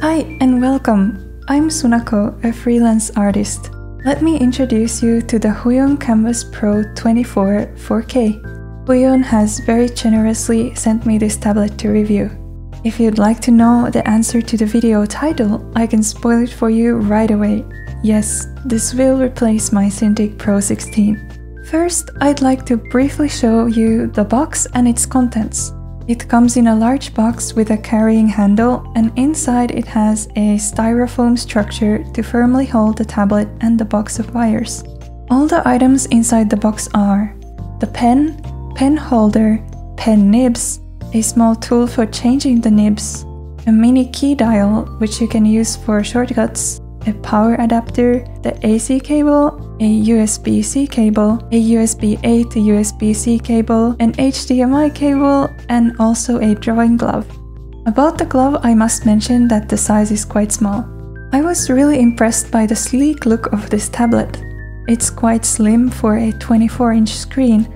Hi and welcome. I'm Sunako, a freelance artist. Let me introduce you to the Huion Kamvas Pro 24 4K. Huion has very generously sent me this tablet to review. If you'd like to know the answer to the video title, I can spoil it for you right away. Yes, this will replace my Cintiq Pro 16. First, I'd like to briefly show you the box and its contents. It comes in a large box with a carrying handle and inside it has a styrofoam structure to firmly hold the tablet and the box of wires. All the items inside the box are the pen, pen holder, pen nibs, a small tool for changing the nibs, a mini key dial which you can use for shortcuts, a power adapter, the AC cable, a USB-C cable, a USB-A to USB-C cable, an HDMI cable, and also a drawing glove. About the glove, I must mention that the size is quite small. I was really impressed by the sleek look of this tablet. It's quite slim for a 24-inch screen,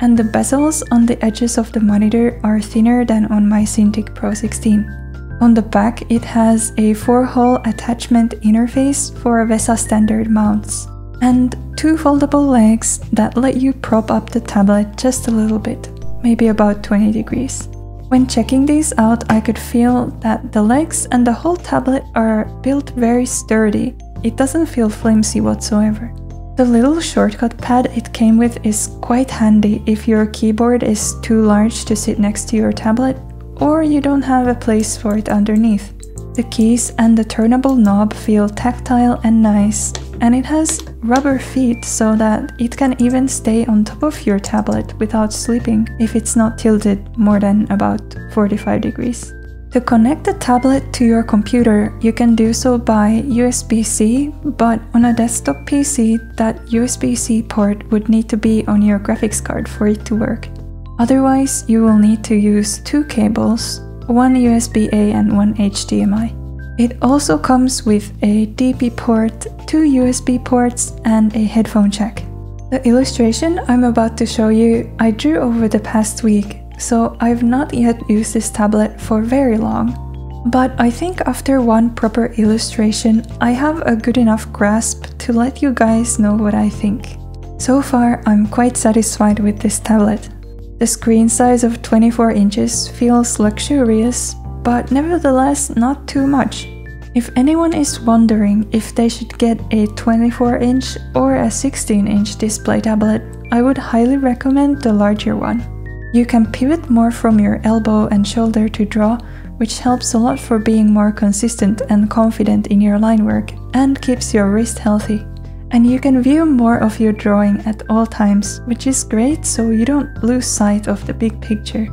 and the bezels on the edges of the monitor are thinner than on my Cintiq Pro 16. On the back, it has a 4-hole attachment interface for VESA standard mounts, and two foldable legs that let you prop up the tablet just a little bit, maybe about 20 degrees. When checking these out, I could feel that the legs and the whole tablet are built very sturdy. It doesn't feel flimsy whatsoever. The little shortcut pad it came with is quite handy if your keyboard is too large to sit next to your tablet or you don't have a place for it underneath. The keys and the turnable knob feel tactile and nice, and it has rubber feet so that it can even stay on top of your tablet without slipping if it's not tilted more than about 45 degrees. To connect the tablet to your computer, you can do so by USB-C, but on a desktop PC, that USB-C port would need to be on your graphics card for it to work. Otherwise, you will need to use two cables, one USB-A and one HDMI. It also comes with a DP port, two USB ports, and a headphone jack. The illustration I'm about to show you I drew over the past week, so I've not yet used this tablet for very long. But I think after one proper illustration, I have a good enough grasp to let you guys know what I think. So far, I'm quite satisfied with this tablet. The screen size of 24 inches feels luxurious, but nevertheless not too much. If anyone is wondering if they should get a 24 inch or a 16 inch display tablet, I would highly recommend the larger one. You can pivot more from your elbow and shoulder to draw, which helps a lot for being more consistent and confident in your line work and keeps your wrist healthy and you can view more of your drawing at all times, which is great so you don't lose sight of the big picture.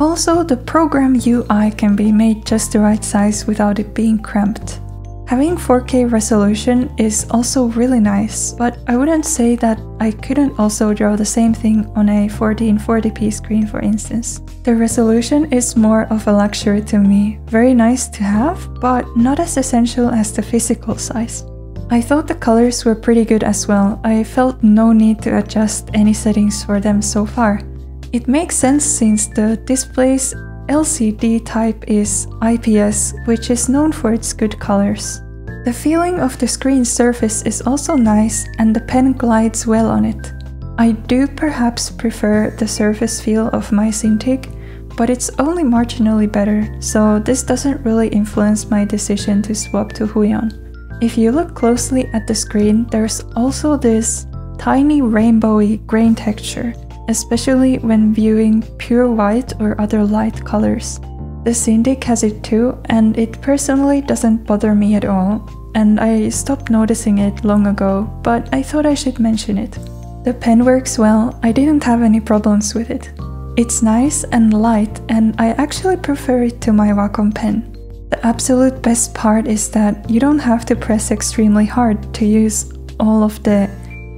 Also, the program UI can be made just the right size without it being cramped. Having 4K resolution is also really nice, but I wouldn't say that I couldn't also draw the same thing on a 1440p screen for instance. The resolution is more of a luxury to me, very nice to have, but not as essential as the physical size. I thought the colors were pretty good as well. I felt no need to adjust any settings for them so far. It makes sense since the display's LCD type is IPS, which is known for its good colors. The feeling of the screen surface is also nice and the pen glides well on it. I do perhaps prefer the surface feel of my Cintiq, but it's only marginally better, so this doesn't really influence my decision to swap to Huion. If you look closely at the screen, there's also this tiny rainbowy grain texture, especially when viewing pure white or other light colors. The Cintiq has it too, and it personally doesn't bother me at all, and I stopped noticing it long ago, but I thought I should mention it. The pen works well, I didn't have any problems with it. It's nice and light, and I actually prefer it to my Wacom pen. The absolute best part is that you don't have to press extremely hard to use all of the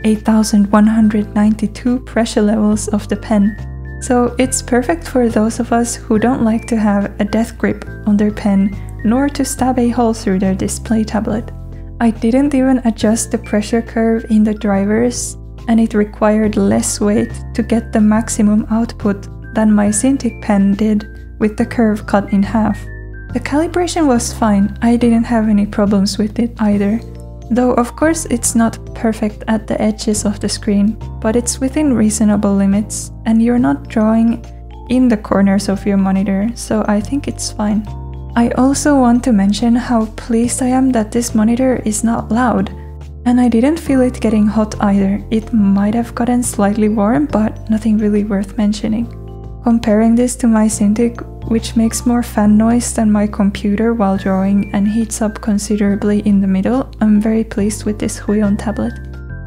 8192 pressure levels of the pen. So it's perfect for those of us who don't like to have a death grip on their pen nor to stab a hole through their display tablet. I didn't even adjust the pressure curve in the drivers and it required less weight to get the maximum output than my Cintiq pen did with the curve cut in half. The calibration was fine, I didn't have any problems with it either. Though of course it's not perfect at the edges of the screen, but it's within reasonable limits and you're not drawing in the corners of your monitor, so I think it's fine. I also want to mention how pleased I am that this monitor is not loud. And I didn't feel it getting hot either. It might have gotten slightly warm, but nothing really worth mentioning. Comparing this to my Cintiq, which makes more fan noise than my computer while drawing and heats up considerably in the middle, I'm very pleased with this Huion tablet.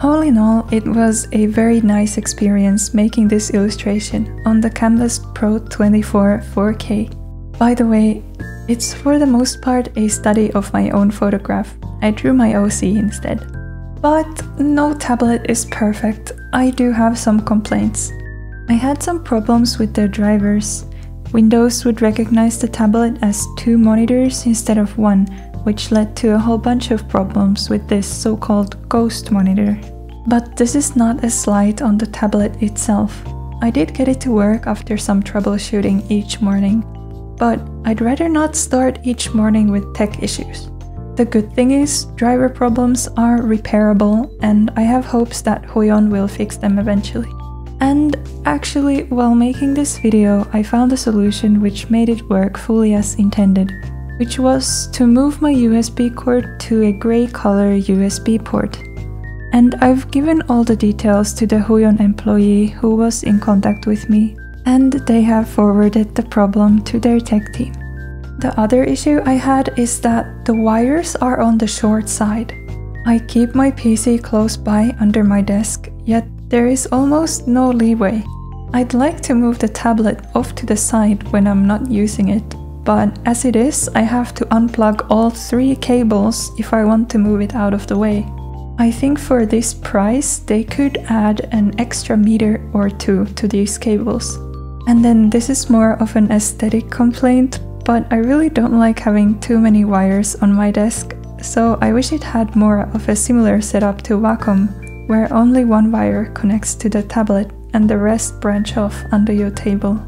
All in all, it was a very nice experience making this illustration on the Kamvas Pro 24 4K. By the way, it's for the most part a study of my own photograph. I drew my OC instead. But no tablet is perfect. I do have some complaints. I had some problems with the drivers. Windows would recognize the tablet as two monitors instead of one, which led to a whole bunch of problems with this so-called ghost monitor. But this is not a slight on the tablet itself. I did get it to work after some troubleshooting each morning, but I'd rather not start each morning with tech issues. The good thing is, driver problems are repairable and I have hopes that Huion will fix them eventually. And actually, while making this video, I found a solution which made it work fully as intended which was to move my USB cord to a grey color USB port. And I've given all the details to the Huion employee who was in contact with me, and they have forwarded the problem to their tech team. The other issue I had is that the wires are on the short side. I keep my PC close by under my desk, yet there is almost no leeway. I'd like to move the tablet off to the side when I'm not using it, but as it is, I have to unplug all three cables if I want to move it out of the way. I think for this price, they could add an extra meter or two to these cables. And then this is more of an aesthetic complaint, but I really don't like having too many wires on my desk, so I wish it had more of a similar setup to Wacom, where only one wire connects to the tablet and the rest branch off under your table.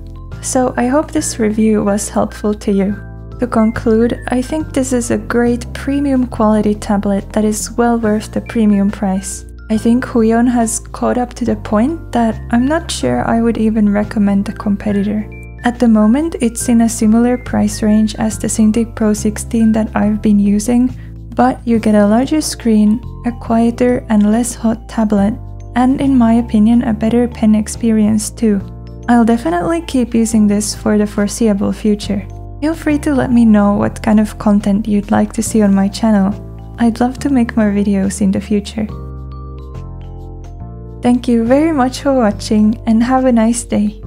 So I hope this review was helpful to you. To conclude, I think this is a great premium quality tablet that is well worth the premium price. I think Huion has caught up to the point that I'm not sure I would even recommend a competitor. At the moment, it's in a similar price range as the Cintiq Pro 16 that I've been using, but you get a larger screen, a quieter and less hot tablet, and in my opinion a better pen experience too. I'll definitely keep using this for the foreseeable future. Feel free to let me know what kind of content you'd like to see on my channel. I'd love to make more videos in the future. Thank you very much for watching and have a nice day.